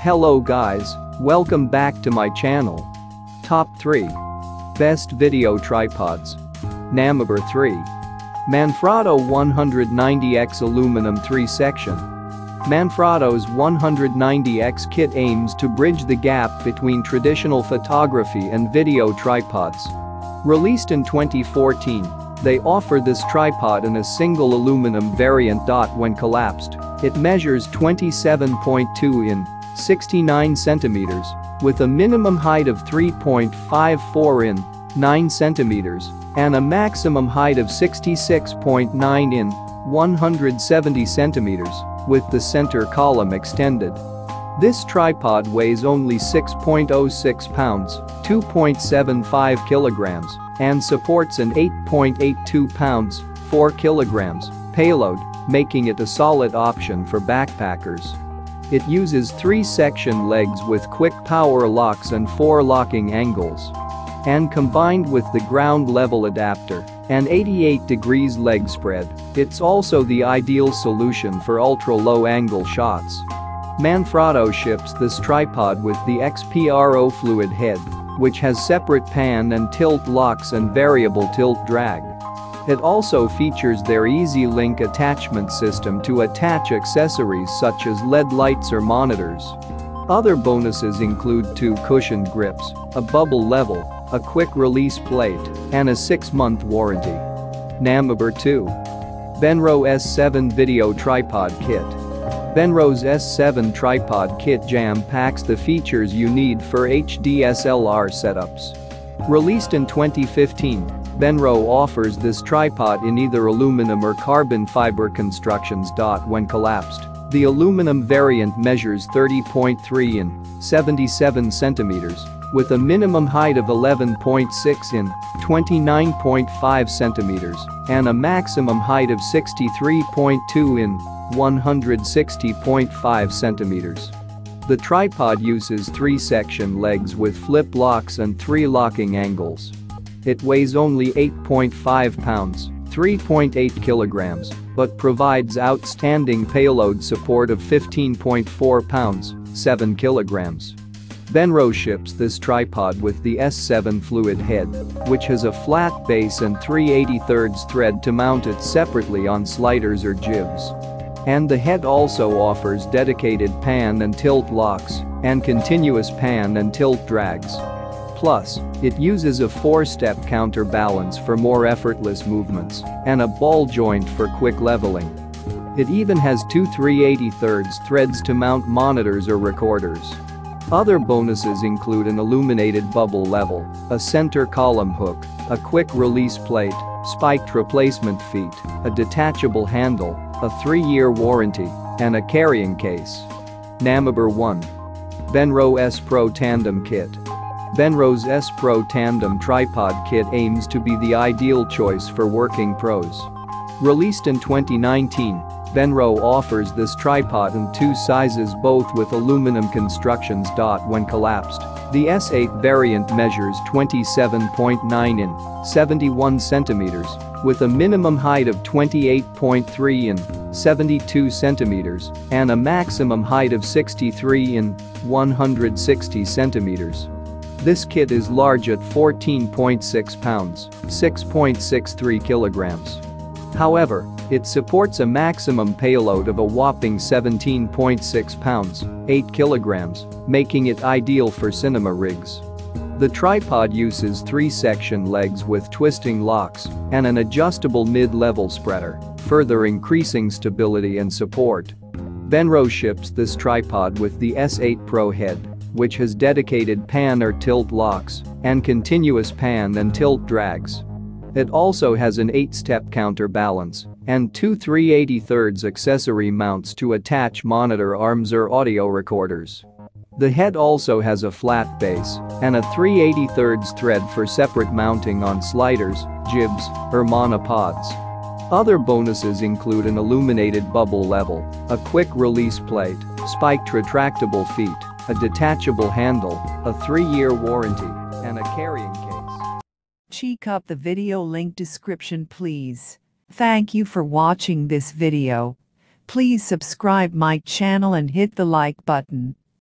Hello guys, welcome back to my channel. Top 3. Best Video Tripods. Number 3. Manfrotto 190X Aluminum 3-section. Manfrotto's 190X kit aims to bridge the gap between traditional photography and video tripods. Released in 2014, they offer this tripod in a single aluminum variant. When collapsed, it measures 27.2 in 69 centimeters, with a minimum height of 3.54 in 9 centimeters and a maximum height of 66.9 in 170 centimeters, with the center column extended. This tripod weighs only 6.06 pounds, 2.75 kilograms, and supports an 8.82 pounds, 4 kilograms, payload, making it a solid option for backpackers. It uses three-section legs with quick power locks and four locking angles. And combined with the ground level adapter and 88 degrees leg spread, it's also the ideal solution for ultra-low angle shots. Manfrotto ships this tripod with the XPRO fluid head, which has separate pan and tilt locks and variable tilt drag. It also features their Easy Link attachment system to attach accessories such as LED lights or monitors. Other bonuses include two cushioned grips, a bubble level, a quick release plate, and a 6-month warranty. Number 2. Benro S7 Video Tripod Kit. Benro's S7 tripod kit jam-packs the features you need for HDSLR setups. Released in 2015, Benro offers this tripod in either aluminum or carbon fiber constructions. When collapsed, the aluminum variant measures 30.3 in 77 centimeters with a minimum height of 11.6 in 29.5 centimeters and a maximum height of 63.2 in 160.5 centimeters. The tripod uses three section legs with flip locks and three locking angles. It weighs only 8.5 pounds, 3.8 kilograms, but provides outstanding payload support of 15.4 pounds, 7 kilograms. Benro ships this tripod with the S7 fluid head, which has a flat base and 3 83 thread to mount it separately on sliders or jibs. And the head also offers dedicated pan and tilt locks and continuous pan and tilt drags. Plus, it uses a four-step counterbalance for more effortless movements and a ball joint for quick leveling. It even has two 383 threads to mount monitors or recorders. Other bonuses include an illuminated bubble level, a center column hook, a quick release plate, spiked replacement feet, a detachable handle, a 3-year warranty, and a carrying case. Number 1. Benro S Pro Tandem Kit Benro's S Pro Tandem Tripod Kit aims to be the ideal choice for working pros. Released in 2019, Benro offers this tripod in two sizes both with aluminum constructions. When collapsed, the S8 variant measures 27.9 in 71 centimeters with a minimum height of 28.3 in 72 centimeters and a maximum height of 63 in 160 centimeters. This kit is large at 14.6 pounds, 6.63 kilograms. However, it supports a maximum payload of a whopping 17.6 pounds, 8 kilograms, making it ideal for cinema rigs. The tripod uses three-section legs with twisting locks and an adjustable mid-level spreader, further increasing stability and support. Benro ships this tripod with the S8 Pro head, which has dedicated pan or tilt locks and continuous pan and tilt drags. It also has an 8-step counterbalance and two 383 accessory mounts to attach monitor arms or audio recorders. The head also has a flat base and a 383 thread for separate mounting on sliders, jibs, or monopods. Other bonuses include an illuminated bubble level, a quick release plate, spiked retractable feet, a detachable handle, a 3-year warranty, and a carrying case. Check up the video link description please. Thank you for watching this video. Please subscribe my channel and hit the like button.